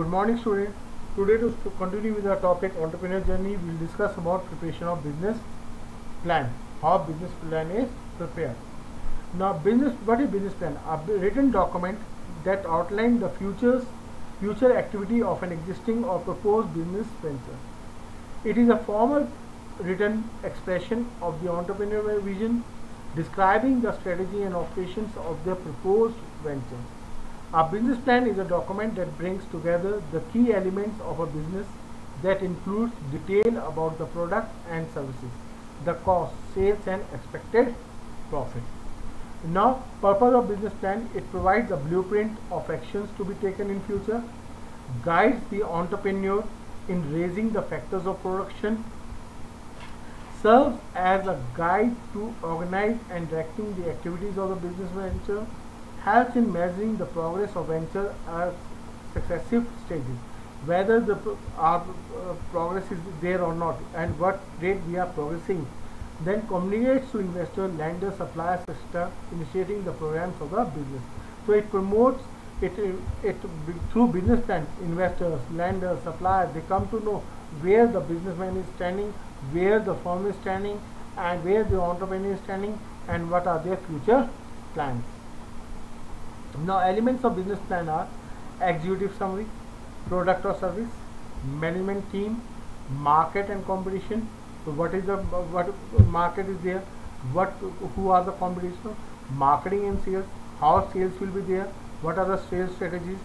Good morning students. Today to continue with our topic entrepreneur journey, we will discuss about preparation of business plan. How business plan is prepared. Now business what is business plan? A written document that outlines the futures future activity of an existing or proposed business venture. It is a formal written expression of the entrepreneurial vision describing the strategy and operations of their proposed venture. A business plan is a document that brings together the key elements of a business that includes detail about the product and services, the cost, sales and expected profit. Now, purpose of business plan, it provides a blueprint of actions to be taken in future, guides the entrepreneur in raising the factors of production, serves as a guide to organize and directing the activities of the business venture, helps in measuring the progress of venture at successive stages, whether the our uh, progress is there or not, and what rate we are progressing. Then communicates to investor, lender, suppliers, etc., initiating the programs of the business. So it promotes it, it through business plan. Investors, lenders, suppliers, they come to know where the businessman is standing, where the firm is standing, and where the entrepreneur is standing, and what are their future plans. Now, elements of business plan are executive summary, product or service, management team, market and competition. So, what is the what market is there? What who are the competition? Marketing and sales. How sales will be there? What are the sales strategies?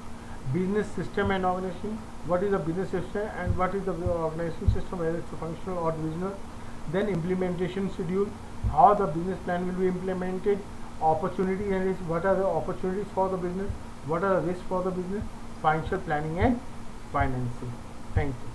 Business system and organization. What is the business system and what is the organization system? Whether it's functional or divisional. Then implementation schedule. How the business plan will be implemented opportunity and risk. What are the opportunities for the business? What are the risks for the business? Financial planning and financing. Thank you